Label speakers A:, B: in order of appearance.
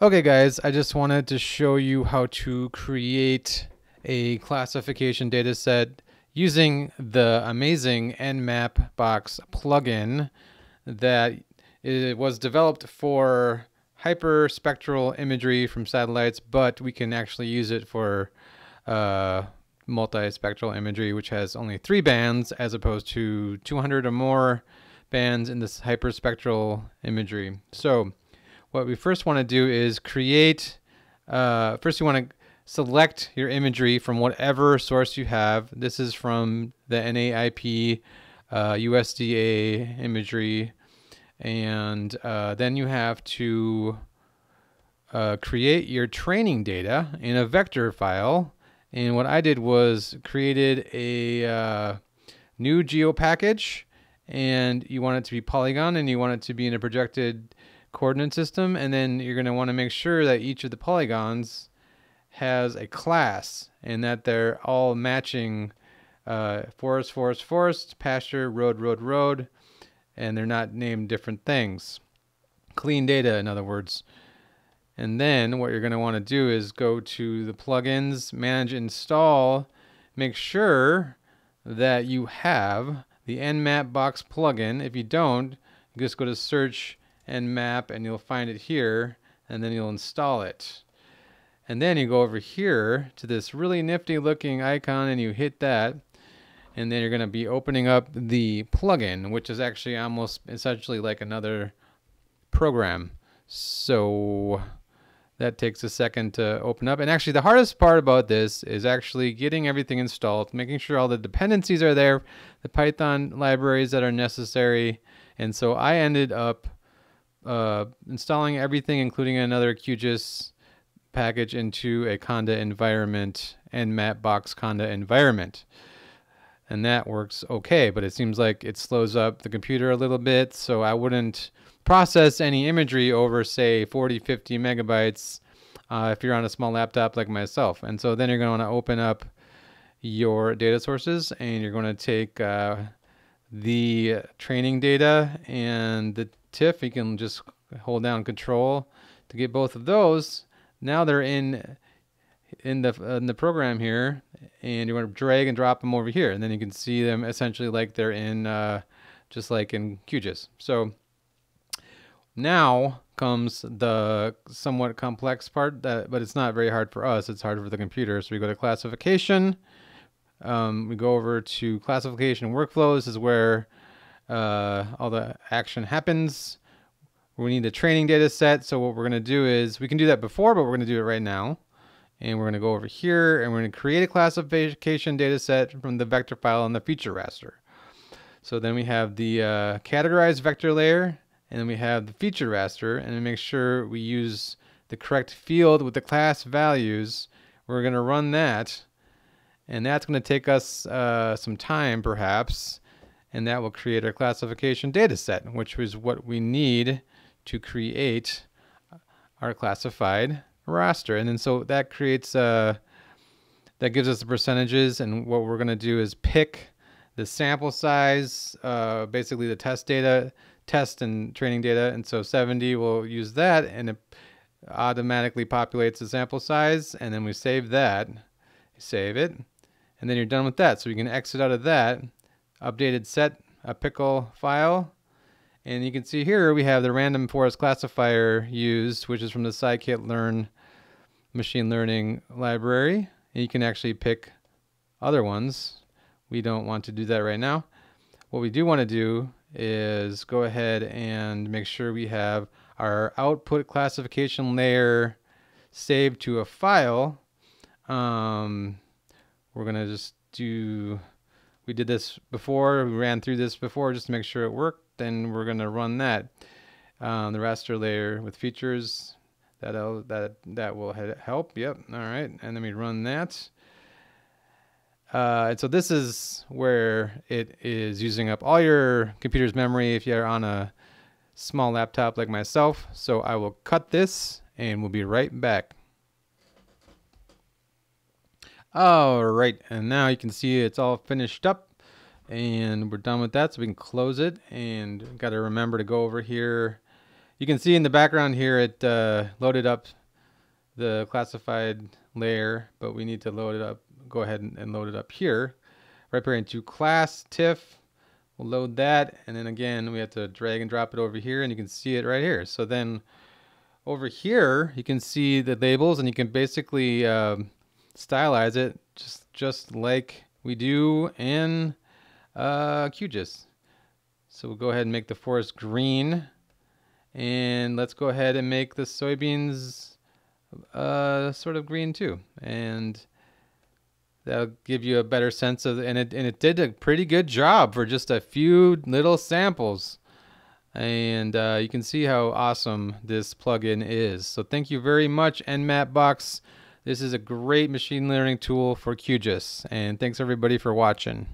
A: Okay guys, I just wanted to show you how to create a classification data set using the amazing EnMAP-Box plugin that it was developed for hyperspectral imagery from satellites, but we can actually use it for uh, multispectral imagery, which has only three bands as opposed to 200 or more bands in this hyperspectral imagery. So what we first want to do is create, uh, first you want to select your imagery from whatever source you have. This is from the NAIP uh, USDA imagery. And uh, then you have to uh, create your training data in a vector file. And what I did was created a uh, new geo package and you want it to be polygon and you want it to be in a projected coordinate system and then you're going to want to make sure that each of the polygons has a class and that they're all matching uh, forest, forest, forest, pasture, road, road, road, and they're not named different things. Clean data, in other words. And then what you're going to want to do is go to the plugins, manage, install, make sure that you have the EnMAP-Box plugin. If you don't, just go to search EnMAP and you'll find it here and then you'll install it. And then you go over here to this really nifty looking icon and you hit that and then you're going to be opening up the plugin which is actually almost essentially like another program. So that takes a second to open up. And actually the hardest part about this is actually getting everything installed, making sure all the dependencies are there, the Python libraries that are necessary. And so I ended up uh, installing everything, including another QGIS package into a Conda environment and Mapbox Conda environment. And that works okay, but it seems like it slows up the computer a little bit, so I wouldn't process any imagery over, say, 40, 50 megabytes uh, if you're on a small laptop like myself. And so then you're going to want to open up your data sources and you're going to take uh, the training data and the TIFF, you can just hold down control to get both of those. Now they're in in the in the program here, and you want to drag and drop them over here, and then you can see them essentially like they're in uh, just like in QGIS. So now comes the somewhat complex part, that, but it's not very hard for us. It's hard for the computer. So we go to classification. Um, we go over to classification workflows. Is where uh, all the action happens. We need a training data set. So what we're going to do is, we can do that before, but we're going to do it right now. And we're going to go over here and we're going to create a classification data set from the vector file on the feature raster. So then we have the uh, categorized vector layer and then we have the feature raster and make sure we use the correct field with the class values. We're going to run that and that's going to take us uh, some time perhaps and that will create our classification data set, which is what we need to create our classified raster. And then so that creates, uh, that gives us the percentages, and what we're going to do is pick the sample size, uh, basically the test data, test and training data, and so 70 we'll use that, and it automatically populates the sample size, and then we save that, save it, and then you're done with that. So we can exit out of that, updated set a pickle file. And you can see here we have the random forest classifier used, which is from the scikit-learn machine learning library. And you can actually pick other ones. We don't want to do that right now. What we do want to do is go ahead and make sure we have our output classification layer saved to a file. Um, we're going to just do we did this before, we ran through this before just to make sure it worked, then we're going to run that. Um, the raster layer with features, that that that will help. Yep. All right. And then we run that. Uh, and so this is where it is using up all your computer's memory if you're on a small laptop like myself. So I will cut this and we'll be right back. All right, and now you can see it's all finished up and we're done with that. So we can close it and got to remember to go over here you can see in the background here it uh, loaded up the classified layer, but we need to load it up. Go ahead and, and load it up here. Right here into class TIFF. We'll load that, and then again we have to drag and drop it over here, and you can see it right here. So then over here you can see the labels, and you can basically um, stylize it just just like we do in uh, QGIS. So we'll go ahead and make the forest green. And let's go ahead and make the soybeans uh, sort of green too. And that'll give you a better sense of and it and it did a pretty good job for just a few little samples and uh, you can see how awesome this plugin is so thank you very much EnMAP-Box this is a great machine learning tool for QGIS and thanks everybody for watching